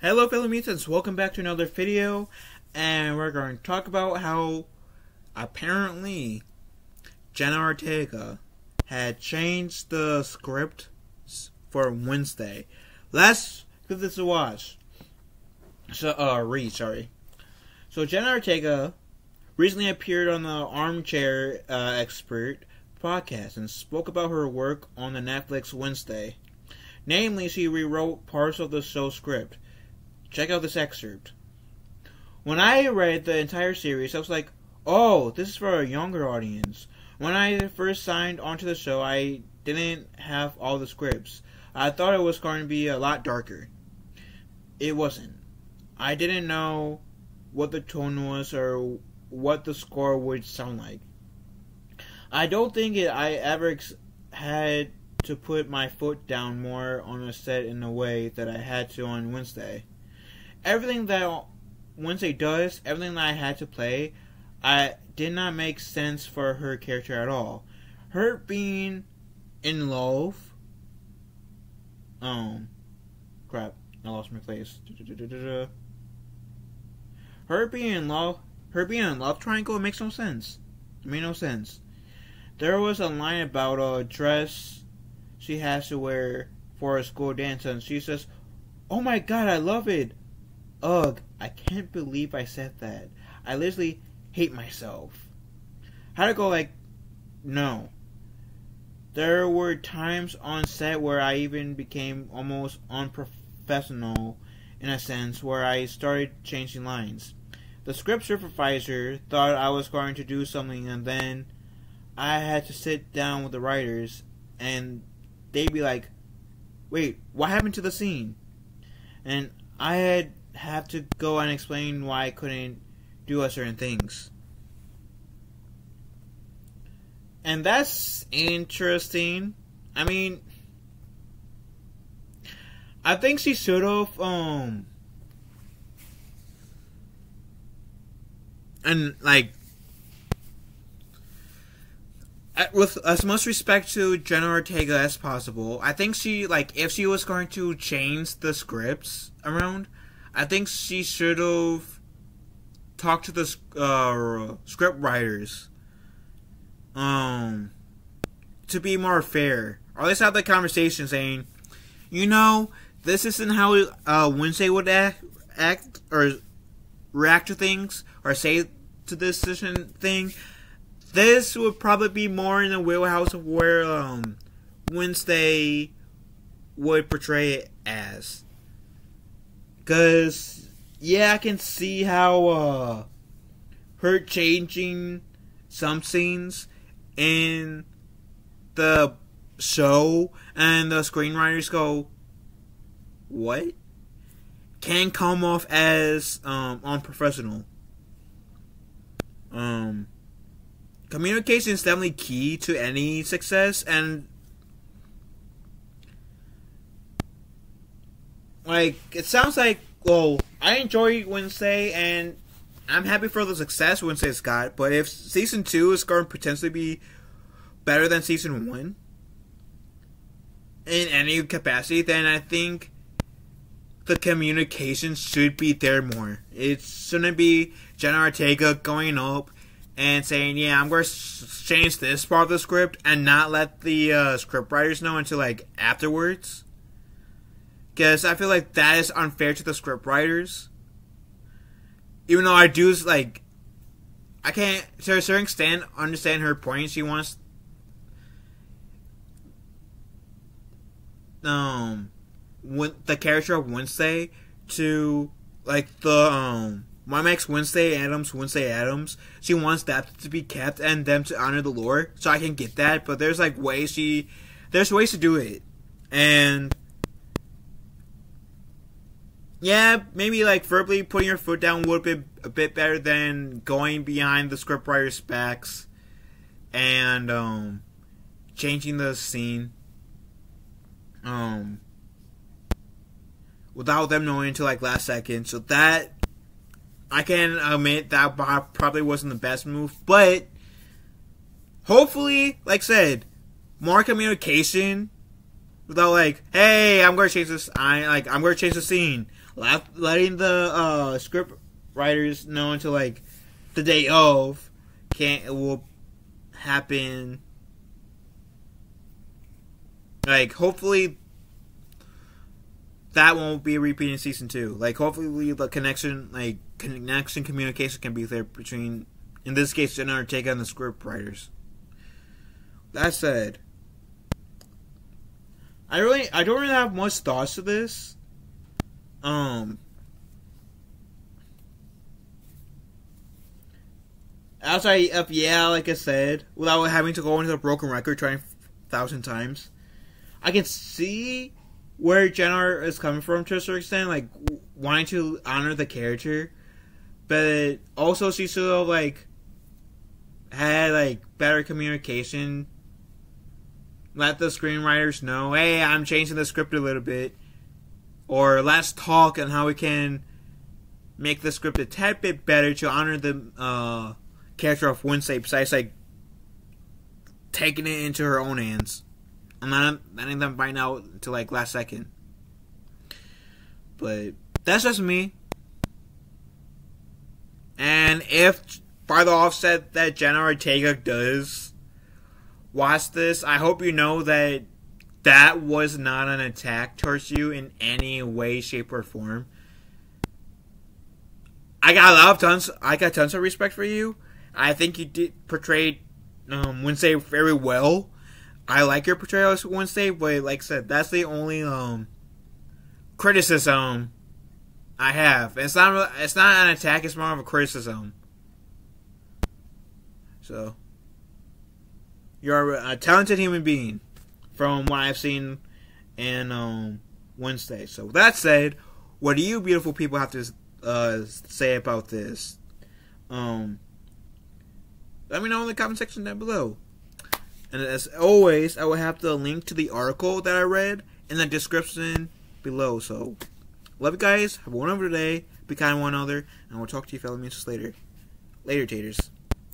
Hello fellow mutants, welcome back to another video and we're going to talk about how apparently Jenna Ortega had changed the script for Wednesday. Let's give this a watch. So uh read, sorry. So Jenna Ortega recently appeared on the Armchair uh, Expert podcast and spoke about her work on the Netflix Wednesday. Namely, she rewrote parts of the show script Check out this excerpt. When I read the entire series, I was like, oh, this is for a younger audience. When I first signed onto the show, I didn't have all the scripts. I thought it was going to be a lot darker. It wasn't. I didn't know what the tone was or what the score would sound like. I don't think it, I ever had to put my foot down more on a set in a way that I had to on Wednesday everything that Wednesday does, everything that I had to play, I did not make sense for her character at all. Her being in love. Um, crap, I lost my place. Her being in love, her being in love triangle it makes no sense. It made no sense. There was a line about a dress she has to wear for a school dance, and she says, "Oh my god, I love it! Ugh, I can't believe I said that. I literally hate myself. How to go like, no. There were times on set where I even became almost unprofessional in a sense where I started changing lines. The script supervisor thought I was going to do something and then I had to sit down with the writers and they'd be like, wait, what happened to the scene? And I had have to go and explain why I couldn't do a certain things. And that's interesting. I mean, I think she should have, um, and like, with as much respect to Jenna Ortega as possible, I think she like if she was going to change the scripts around, I think she should have talked to the uh, script writers um, to be more fair. Or at least have the conversation saying, you know, this isn't how uh, Wednesday would act, act or react to things or say to this decision thing. This would probably be more in the wheelhouse of where um, Wednesday would portray it as. Cause yeah, I can see how uh her changing some scenes in the show and the screenwriters go what can come off as um unprofessional. Um communication is definitely key to any success and like it sounds like well, I enjoy Wednesday and I'm happy for the success Wednesday's got, but if season two is going to potentially be better than season one in any capacity, then I think the communication should be there more. It shouldn't be Jenna Ortega going up and saying, "Yeah, I'm going to change this part of the script," and not let the uh, script writers know until like afterwards. Because I feel like that is unfair to the script writers. Even though I do, like, I can't, to a certain extent, understand her point. She wants, um, when, the character of Wednesday to, like, the, um, my makes Wednesday Addams, Wednesday Addams. She wants that to be kept and them to honor the lore, so I can get that. But there's like ways she, there's ways to do it, and yeah, maybe like verbally putting your foot down would be a bit better than going behind the scriptwriter's backs and um, changing the scene um, without them knowing until like last second. So that I can admit that probably wasn't the best move, but hopefully, like I said, more communication without like, hey, I'm gonna change this. I like I'm gonna change the scene letting the uh, script writers know until like the day of can't it will happen like hopefully that won't be a repeat in season two. Like hopefully the connection like connection communication can be there between in this case Jenna Ortega and the script writers. That said, I really I don't really have much thoughts to this. Um outside of yeah, like I said, without having to go into the broken record trying thousand times, I can see where Jenna is coming from to a certain extent, like wanting to honor the character, but also she sort of like had like better communication. Let the screenwriters know, hey, I'm changing the script a little bit, or let's talk on how we can make the script a tad bit better to honor the uh, character of Wednesday. Besides, like taking it into her own hands. I'm not letting them find out until like last second. But that's just me. And if by the offset that Jenna Ortega does watch this, I hope you know that that was not an attack towards you in any way, shape, or form. I got a lot of tons. I got tons of respect for you. I think you did portrayed um, Wednesday very well. I like your portrayal of Wednesday, but like I said, that's the only um criticism I have. It's not it's not an attack. It's more of a criticism. So you're a talented human being, from what I've seen in um, Wednesday. So with that said, what do you beautiful people have to uh, say about this? Um, let me know in the comment section down below. And as always, I will have the link to the article that I read in the description below. So, love you guys. Have a wonderful day. Be kind to one another. And we'll talk to you fellow musicians later. Later, taters.